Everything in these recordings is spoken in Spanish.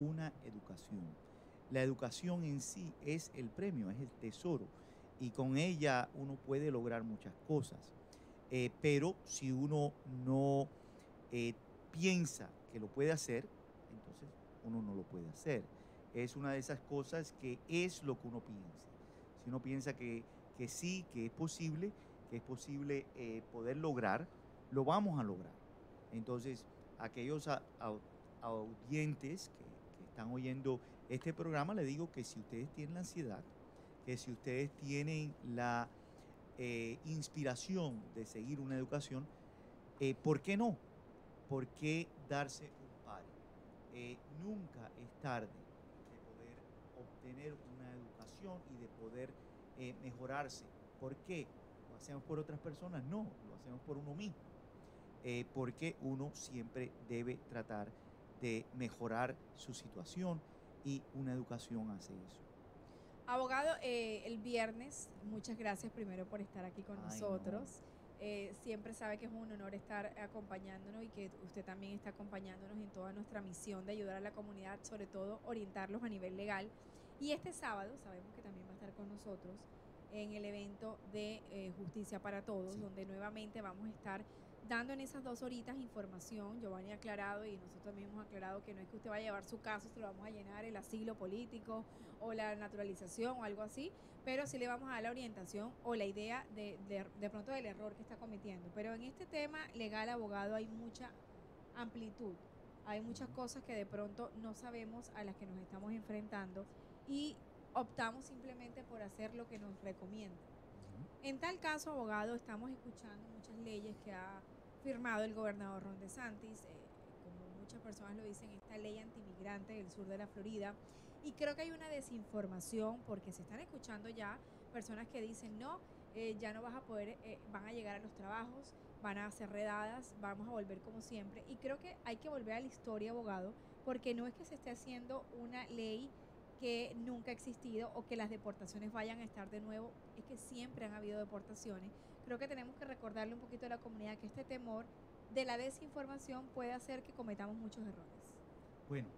una educación. La educación en sí es el premio, es el tesoro y con ella uno puede lograr muchas cosas. Eh, pero si uno no eh, piensa que lo puede hacer, entonces uno no lo puede hacer. Es una de esas cosas que es lo que uno piensa. Si uno piensa que, que sí, que es posible, que es posible eh, poder lograr, lo vamos a lograr. Entonces, aquellos audientes que, que están oyendo este programa, le digo que si ustedes tienen la ansiedad, que si ustedes tienen la eh, inspiración de seguir una educación, eh, ¿por qué no? ¿Por qué darse un par? Eh, nunca es tarde de poder obtener una educación y de poder mejorarse. ¿Por qué? ¿Lo hacemos por otras personas? No, lo hacemos por uno mismo. porque uno siempre debe tratar de mejorar su situación y una educación hace eso. Abogado, eh, el viernes, muchas gracias primero por estar aquí con nosotros. Eh, siempre sabe que es un honor estar acompañándonos y que usted también está acompañándonos en toda nuestra misión de ayudar a la comunidad, sobre todo orientarlos a nivel legal. Y este sábado sabemos que también va a estar con nosotros en el evento de eh, Justicia para Todos, donde nuevamente vamos a estar dando en esas dos horitas información. Giovanni ha aclarado y nosotros también hemos aclarado que no es que usted vaya a llevar su caso, se lo vamos a llenar el asilo político o la naturalización o algo así, pero sí le vamos a dar la orientación o la idea de, de, pronto del error que está cometiendo. Pero en este tema legal, abogado, hay mucha amplitud. Hay muchas cosas que de pronto no sabemos a las que nos estamos enfrentando y optamos simplemente por hacer lo que nos recomienda. En tal caso, abogado, estamos escuchando muchas leyes que ha firmado el gobernador Ron DeSantis, eh, como muchas personas lo dicen, esta ley antimigrante del sur de la Florida. Y creo que hay una desinformación porque se están escuchando ya personas que dicen, no, eh, ya no vas a poder, eh, van a llegar a los trabajos, van a ser redadas, vamos a volver como siempre. Y creo que hay que volver a la historia, abogado, porque no es que se esté haciendo una ley que nunca ha existido o que las deportaciones vayan a estar de nuevo, es que siempre han habido deportaciones. Creo que tenemos que recordarle un poquito a la comunidad que este temor de la desinformación puede hacer que cometamos muchos errores. Bueno,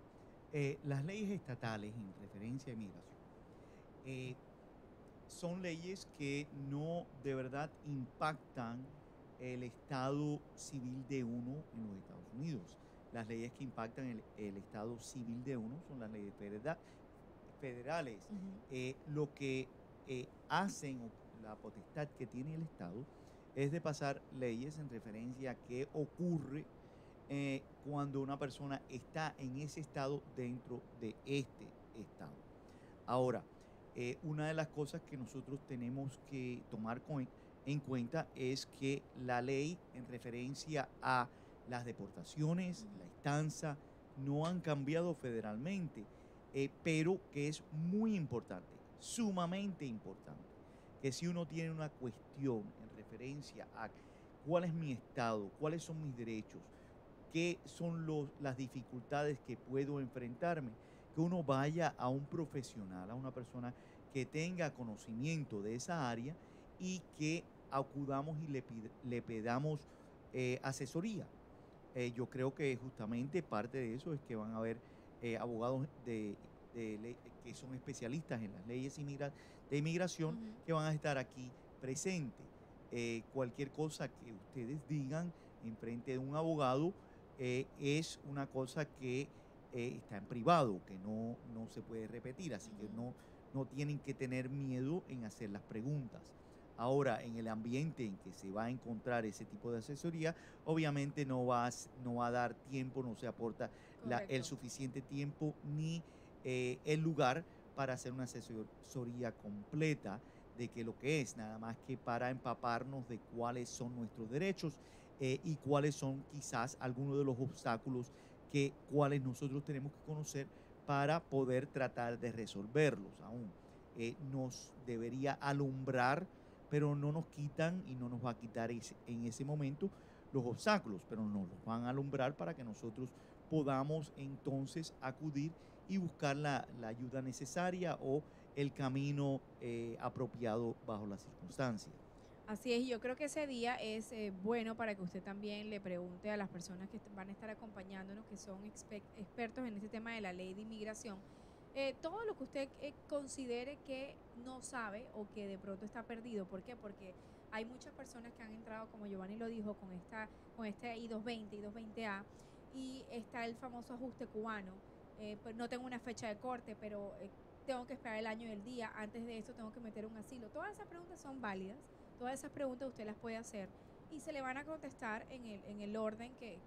eh, las leyes estatales en referencia a inmigración eh, son leyes que no de verdad impactan el estado civil de uno en los Estados Unidos. Las leyes que impactan el, estado civil de uno son las leyes federales. Eh, lo que eh, hacen, la potestad que tiene el Estado, es de pasar leyes en referencia a qué ocurre eh, cuando una persona está en ese estado dentro de este estado. Ahora, una de las cosas que nosotros tenemos que tomar en cuenta es que la ley en referencia a las deportaciones, la estanza, no han cambiado federalmente eh, pero que es muy importante, sumamente importante, que si uno tiene una cuestión en referencia a cuál es mi estado, cuáles son mis derechos, qué son las dificultades que puedo enfrentarme, que uno vaya a un profesional, a una persona que tenga conocimiento de esa área y que acudamos y le, le pedamos eh, asesoría. Eh, yo creo que justamente parte de eso es que van a haber eh, abogados de, que son especialistas en las leyes de inmigración que van a estar aquí presentes. Eh, cualquier cosa que ustedes digan en frente de un abogado eh, es una cosa que está en privado, que no, no se puede repetir, así que no, no tienen que tener miedo en hacer las preguntas. Ahora, en el ambiente en que se va a encontrar ese tipo de asesoría, obviamente no va a, no va a dar tiempo, no se aporta el suficiente tiempo ni eh, el lugar para hacer una asesoría completa de que lo que es, nada más que para empaparnos de cuáles son nuestros derechos eh, y cuáles son quizás algunos de los obstáculos que cuáles nosotros tenemos que conocer para poder tratar de resolverlos aún. Eh, nos debería alumbrar pero no nos quitan y no nos va a quitar en ese momento los obstáculos, pero nos los van a alumbrar para que nosotros podamos entonces acudir y buscar la, ayuda necesaria o el camino eh, apropiado bajo las circunstancias. Así es, yo creo que ese día es eh, bueno para que usted también le pregunte a las personas que van a estar acompañándonos, que son expertos en este tema de la ley de inmigración, eh, todo lo que usted eh, considere que no sabe o que de pronto está perdido. ¿Por qué? Porque hay muchas personas que han entrado, como Giovanni lo dijo, con, esta, con este I-220, I-220A, y está el famoso ajuste cubano. pues no tengo una fecha de corte, pero tengo que esperar el año y el día. Antes de eso tengo que meter un asilo. Todas esas preguntas son válidas Todas esas preguntas usted las puede hacer y se le van a contestar en el, en el orden que,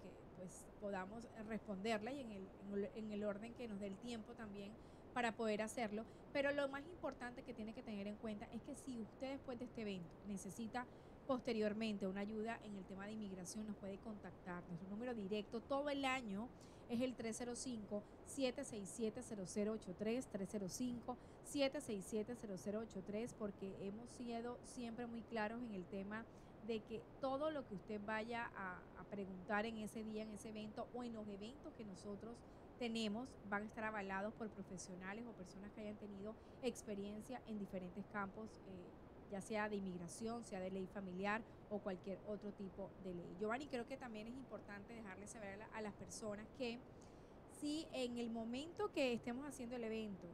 pues, podamos responderla y en el, en el orden que nos dé el tiempo también para poder hacerlo. Pero lo más importante que tiene que tener en cuenta es que si usted después de este evento necesita posteriormente una ayuda en el tema de inmigración, nos puede contactar. Nuestro número directo todo el año es el 305-767-0083, 305-767-0083, porque hemos sido siempre muy claros en el tema de que todo lo que usted vaya a, a, preguntar en ese día, en ese evento o en los eventos que nosotros tenemos, van a estar avalados por profesionales o personas que hayan tenido experiencia en diferentes campos. Eh, ya sea de inmigración, sea de ley familiar o cualquier otro tipo de ley. Giovanni, creo que también es importante dejarle saber a, las personas que si en el momento que estemos haciendo el evento